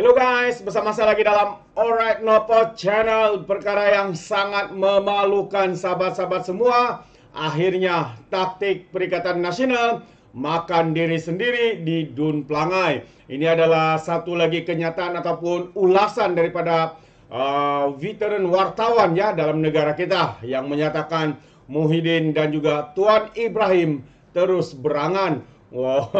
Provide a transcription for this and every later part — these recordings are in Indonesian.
Hello guys, bersama saya lagi dalam Alright Nopo Channel Perkara yang sangat memalukan sahabat-sahabat semua. Akhirnya taktik Perikatan Nasional makan diri sendiri di Dun Pelangai. Ini adalah satu lagi kenyataan ataupun ulasan daripada uh, veteran wartawan ya dalam negara kita Yang menyatakan Muhyiddin dan juga Tuan Ibrahim terus berangan Wah,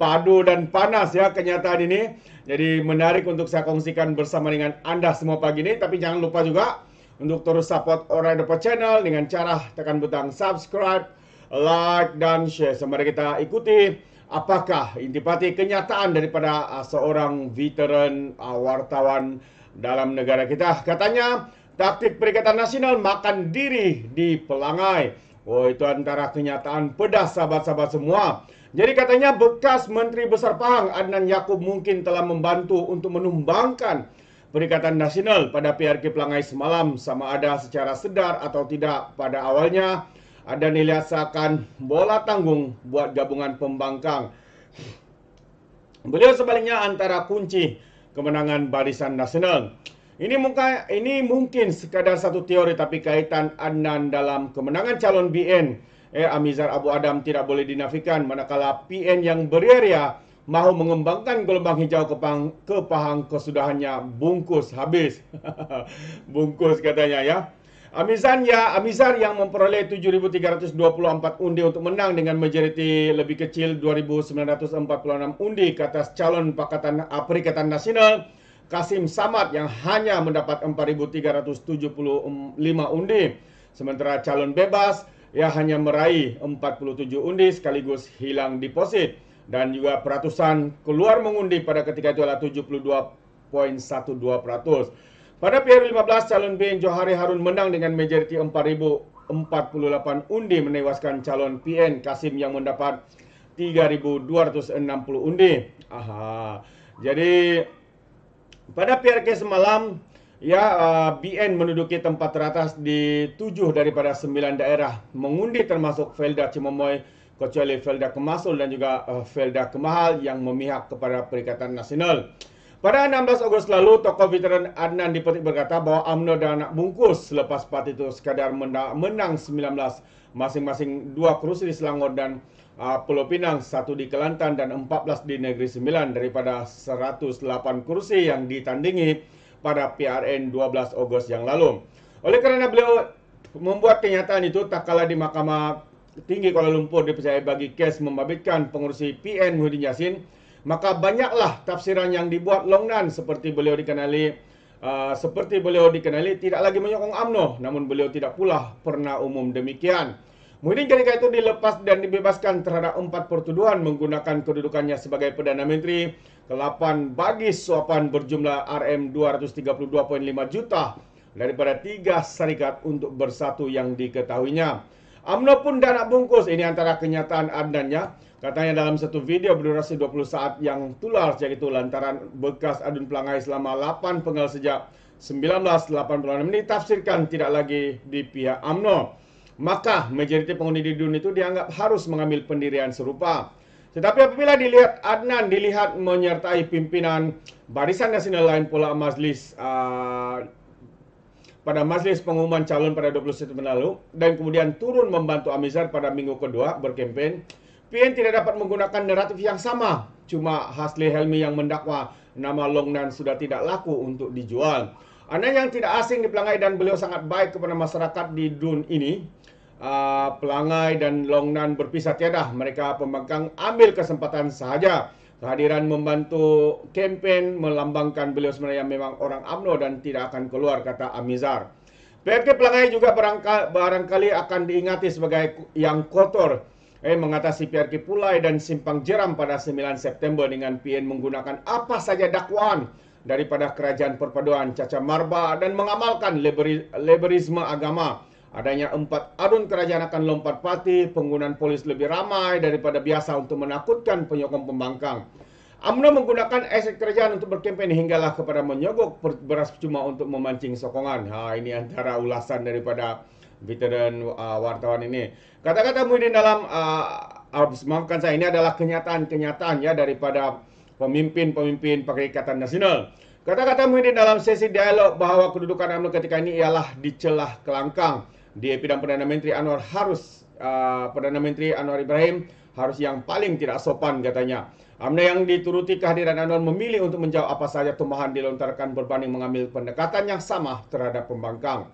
padu dan panas ya kenyataan ini. Jadi menarik untuk saya kongsikan bersama dengan Anda semua pagi ini. Tapi jangan lupa juga untuk terus support Orang Depo Channel dengan cara tekan butang subscribe, like, dan share. Mari kita ikuti apakah intipati kenyataan daripada uh, seorang veteran uh, wartawan dalam negara kita. Katanya taktik Perikatan Nasional makan diri di pelangai. Oh itu antara kenyataan pedas sahabat-sahabat semua. Jadi katanya bekas Menteri Besar Pahang Adnan Yaakob mungkin telah membantu untuk menumbangkan Perikatan Nasional pada PRK Pelangai semalam sama ada secara sedar atau tidak pada awalnya ada nilai seakan bola tanggung buat gabungan pembangkang. Beliau sebaliknya antara kunci kemenangan Barisan Nasional. Ini muka ini mungkin sekadar satu teori tapi kaitan Adnan dalam kemenangan calon BN eh, Amizar Abu Adam tidak boleh dinafikan manakala PN yang beria mahu mengembangkan gelombang hijau ke, Pahang, ke Pahang kesudahannya bungkus habis. bungkus katanya ya. Amizan ya, Amizar yang memperoleh 7.324 undi untuk menang dengan majoriti lebih kecil 2.946 undi ke atas calon Pakatan Perikatan Nasional Kasim Samad yang hanya mendapat 4.375 undi. Sementara calon bebas ia hanya meraih 47 undi sekaligus hilang deposit dan juga peratusan keluar mengundi pada ketika itu adalah 72.12%. Pada PR15 calon PN Johari Harun menang dengan majoriti 4048 undi menewaskan calon PN Kasim yang mendapat 3260 undi. Aha. Jadi pada PRK semalam Ya, uh, BN menduduki tempat teratas di tujuh daripada sembilan daerah mengundi termasuk Felda Cimomoy, kecuali Felda Kemasul dan juga uh, Felda Kemahal yang memihak kepada Perikatan Nasional. Pada 16 Ogos lalu, tokoh veteran Adnan dipetik berkata bahawa UMNO dan anak bungkus selepas parti itu sekadar menang 19 masing-masing dua kerusi di Selangor dan uh, Pulau Pinang, satu di Kelantan dan 14 di Negeri Sembilan daripada 108 kursi yang ditandingi pada PRN 12 Ogos yang lalu. Oleh kerana beliau membuat kenyataan itu tak kalah di Mahkamah Tinggi Kuala Lumpur dipercayai bagi kes membabitkan pengurusi PN Muhyiddin Yassin, maka banyaklah tafsiran yang dibuat Longnan seperti beliau dikenali uh, seperti beliau dikenali tidak lagi menyokong AMNO namun beliau tidak pula pernah umum demikian. Muhyiddin ketika itu dilepas dan dibebaskan terhadap empat pertuduhan menggunakan kedudukannya sebagai Perdana Menteri ke-8 bagi suapan berjumlah RM232.5 juta daripada tiga syarikat untuk bersatu yang diketahuinya. UMNO pun dah nak bungkus. Ini antara kenyataan adanya. Katanya dalam satu video berdurasi 20 saat yang tular sejak itu lantaran bekas adun pelangai selama 8 penggal sejak 1986 ini tafsirkan tidak lagi di pihak UMNO maka majoriti pengundi di dunia itu dianggap harus mengambil pendirian serupa. Tetapi apabila dilihat Adnan dilihat menyertai pimpinan Barisan Nasional lain pula majlis uh, pada majlis pengumuman calon pada 20 September lalu dan kemudian turun membantu Amizar pada minggu kedua berkempen, PN tidak dapat menggunakan naratif yang sama. Cuma Hasli Helmi yang mendakwa nama Longnan sudah tidak laku untuk dijual. Anda yang tidak asing di Pelangai dan beliau sangat baik kepada masyarakat di Dun ini, uh, Pelangai dan Longnan berpisah tiada. Mereka pembangkang ambil kesempatan sahaja. Kehadiran membantu kempen melambangkan beliau sebenarnya memang orang AMNO dan tidak akan keluar, kata Amizar. PRK Pelangai juga barangkali akan diingati sebagai yang kotor eh, mengatasi PRK Pulai dan Simpang Jeram pada 9 September dengan PN menggunakan apa saja dakwaan daripada kerajaan perpaduan caca marba dan mengamalkan liberisme agama Adanya empat adun kerajaan akan lompat parti, penggunaan polis lebih ramai daripada biasa untuk menakutkan penyokong pembangkang. UMNO menggunakan aset kerajaan untuk berkempen hinggalah kepada menyogok beras cuma untuk memancing sokongan. Ha, ini antara ulasan daripada veteran uh, wartawan ini. Kata-kata Muhyiddin dalam, uh, maafkan saya, ini adalah kenyataan-kenyataan ya daripada pemimpin-pemimpin Perikatan Nasional. Kata-kata Muhyiddin dalam sesi dialog bahawa kedudukan UMNO ketika ini ialah dicelah kelangkang. Di bidang Perdana Menteri Anwar harus uh, Perdana Menteri Anwar Ibrahim harus yang paling tidak sopan katanya. UMNO yang dituruti kehadiran Anwar memilih untuk menjawab apa saja tumpahan dilontarkan berbanding mengambil pendekatan yang sama terhadap pembangkang.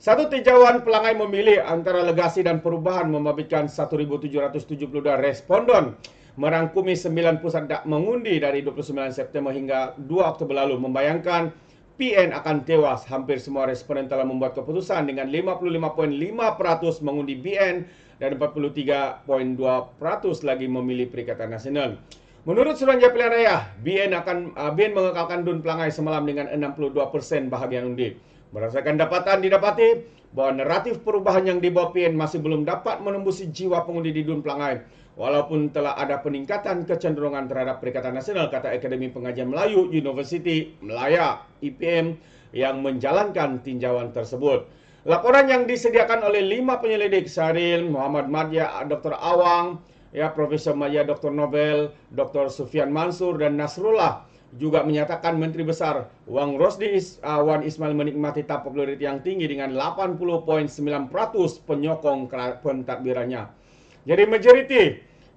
Satu tinjauan pelangai memilih antara legasi dan perubahan membabitkan 1.772 responden merangkumi 9 pusat mengundi dari 29 September hingga 2 Oktober lalu membayangkan PN akan tewas. Hampir semua responden telah membuat keputusan dengan 55.5% mengundi BN dan 43.2% lagi memilih Perikatan Nasional. Menurut Suruhanjaya Pilihan Raya, BN akan uh, BN mengekalkan Dun Pelangai semalam dengan 62% bahagian undi. Berdasarkan dapatan didapati bahawa naratif perubahan yang dibawa PN masih belum dapat menembusi jiwa pengundi di Dun Pelangai. Walaupun telah ada peningkatan kecenderungan terhadap Perikatan Nasional, kata Akademi Pengajian Melayu University Melaya IPM yang menjalankan tinjauan tersebut. Laporan yang disediakan oleh lima penyelidik Syaril, Muhammad Madya, Dr. Awang, ya Profesor Maya Dr. Nobel, Dr. Sufian Mansur dan Nasrullah juga menyatakan Menteri Besar Wang Rosdi Is, uh, Wan Ismail menikmati tahap populariti yang tinggi dengan 80.9% penyokong pentadbirannya. Jadi majoriti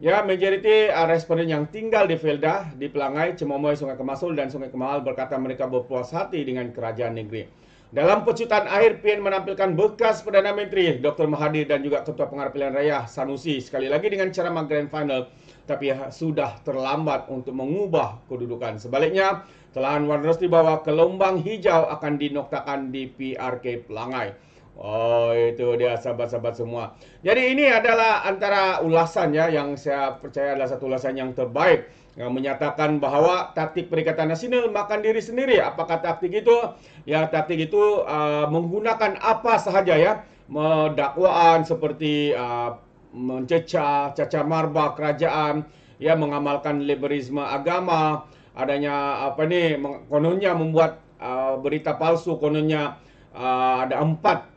Ya, majoriti uh, responden yang tinggal di Felda, di Pelangai, Cemomoy, Sungai Kemasul, dan Sungai Kemal berkata mereka berpuas hati dengan kerajaan negeri. Dalam pecutan akhir, PN menampilkan bekas Perdana Menteri Dr. Mahathir dan juga Ketua Pengarah Pilihan Raya Sanusi sekali lagi dengan cara Grand Final, tapi sudah terlambat untuk mengubah kedudukan. Sebaliknya, telahan Warner dibawa ke lombang hijau akan dinoktakan di PRK Pelangai. Oh itu dia sahabat-sahabat semua. Jadi ini adalah antara ulasan ya yang saya percaya adalah satu ulasan yang terbaik yang menyatakan bahawa taktik Perikatan Nasional makan diri sendiri. Apakah taktik itu? Ya taktik itu uh, menggunakan apa sahaja ya dakwaan seperti uh, mencecah, cacar marba kerajaan, ya mengamalkan liberalisme agama, adanya apa ni kononnya membuat uh, berita palsu kononnya uh, ada empat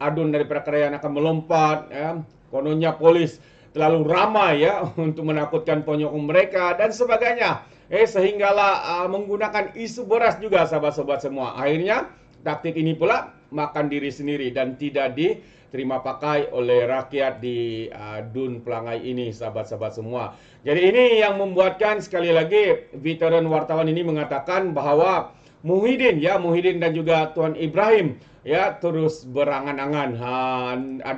adun daripada kerajaan akan melompat ya. Kononnya polis terlalu ramai ya untuk menakutkan penyokong mereka dan sebagainya. Eh sehinggalah uh, menggunakan isu beras juga sahabat-sahabat semua. Akhirnya taktik ini pula makan diri sendiri dan tidak diterima pakai oleh rakyat di uh, Dun Pelangai ini sahabat-sahabat semua. Jadi ini yang membuatkan sekali lagi veteran wartawan ini mengatakan bahawa Muhyiddin ya Muhyiddin dan juga Tuan Ibrahim ya terus berangan-angan.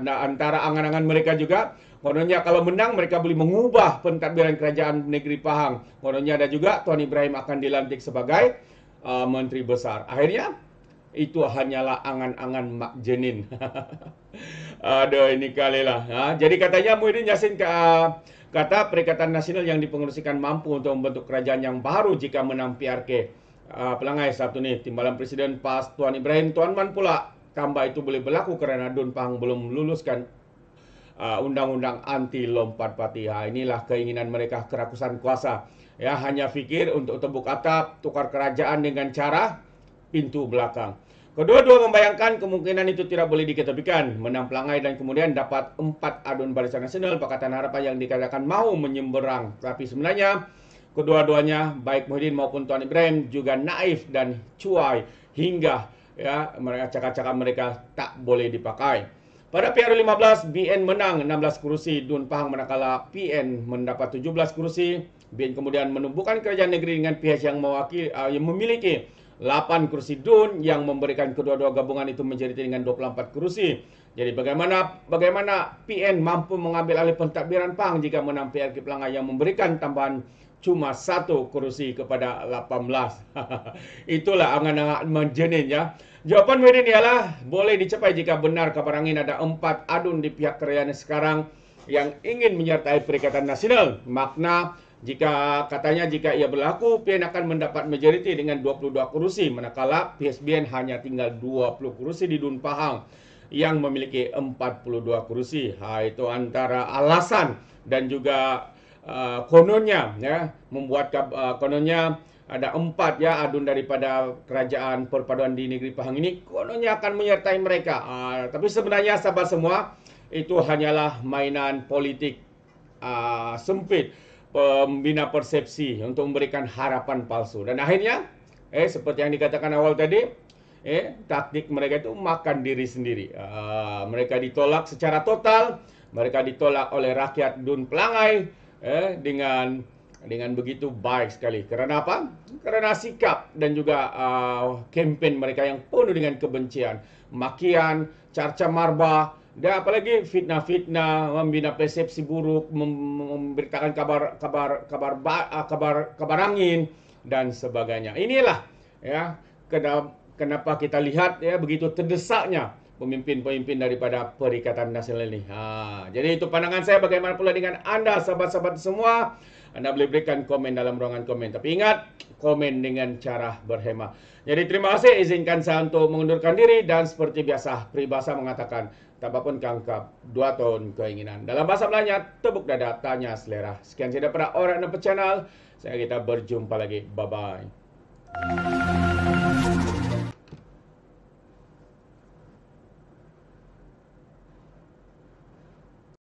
Antara angan-angan mereka juga. Kononnya kalau menang mereka boleh mengubah pentadbiran kerajaan negeri Pahang. Kononnya ada juga Tuan Ibrahim akan dilantik sebagai uh, menteri besar. Akhirnya itu hanyalah angan-angan Mak Jenin. Aduh ini kali lah. Ha? jadi katanya Muhyiddin Yassin uh, kata Perikatan Nasional yang dipengerusikan mampu untuk membentuk kerajaan yang baru jika menang PRK uh, pelangai Sabtu ni timbalan Presiden PAS Tuan Ibrahim Tuan Man pula tambah itu boleh berlaku kerana Dun Pahang belum meluluskan uh, undang-undang anti lompat parti. Ha, inilah keinginan mereka kerakusan kuasa. Ya hanya fikir untuk tebuk atap tukar kerajaan dengan cara pintu belakang. Kedua-dua membayangkan kemungkinan itu tidak boleh diketepikan. Menang pelangai dan kemudian dapat empat adun Barisan Nasional Pakatan Harapan yang dikatakan mau menyemberang. Tapi sebenarnya kedua-duanya baik Muhyiddin maupun Tuan Ibrahim juga naif dan cuai hingga ya mereka cakap-cakap mereka tak boleh dipakai. Pada PR15 BN menang 16 kursi Dun Pahang manakala PN mendapat 17 kursi. BN kemudian menumbuhkan kerajaan negeri dengan pihak yang mewakili uh, yang memiliki 8 kursi Dun yang memberikan kedua-dua gabungan itu menjadi dengan 24 kursi. Jadi bagaimana bagaimana PN mampu mengambil alih pentadbiran Pahang jika menang PRK Pelangai yang memberikan tambahan cuma satu kursi kepada 18. Itulah angan-angan menjenin ya. Jawapan Muhyiddin ialah boleh dicapai jika benar kabar angin ada empat adun di pihak kerajaan sekarang yang ingin menyertai Perikatan Nasional. Makna jika katanya jika ia berlaku, PN akan mendapat majoriti dengan 22 kursi. Manakala PSBN hanya tinggal 20 kursi di Dun Pahang yang memiliki 42 kursi. Ha, itu antara alasan dan juga uh, kononnya ya membuat uh, kononnya ada empat ya adun daripada kerajaan perpaduan di negeri Pahang ini kononnya akan menyertai mereka. Uh, tapi sebenarnya sahabat semua itu hanyalah mainan politik uh, sempit pembina persepsi untuk memberikan harapan palsu. Dan akhirnya, eh seperti yang dikatakan awal tadi, eh taktik mereka itu makan diri sendiri. Uh, mereka ditolak secara total, mereka ditolak oleh rakyat Dun Pelangai eh dengan dengan begitu baik sekali. Karena apa? Karena sikap dan juga uh, kempen mereka yang penuh dengan kebencian, makian, carca marba, dan apalagi fitnah-fitnah, membina persepsi buruk, memberitakan kabar kabar kabar uh, kabar kabar angin dan sebagainya. Inilah ya kenapa kita lihat ya begitu terdesaknya pemimpin-pemimpin daripada Perikatan Nasional ini. Ha, jadi itu pandangan saya bagaimana pula dengan Anda sahabat-sahabat semua. Anda boleh berikan komen dalam ruangan komen. Tapi ingat, komen dengan cara berhema. Jadi terima kasih izinkan saya untuk mengundurkan diri dan seperti biasa peribahasa mengatakan tak pun kangkap dua tahun keinginan. Dalam bahasa Melayu, tepuk dada, tanya selera. Sekian saya daripada Orang Nampak Channel. Saya kita berjumpa lagi. Bye-bye.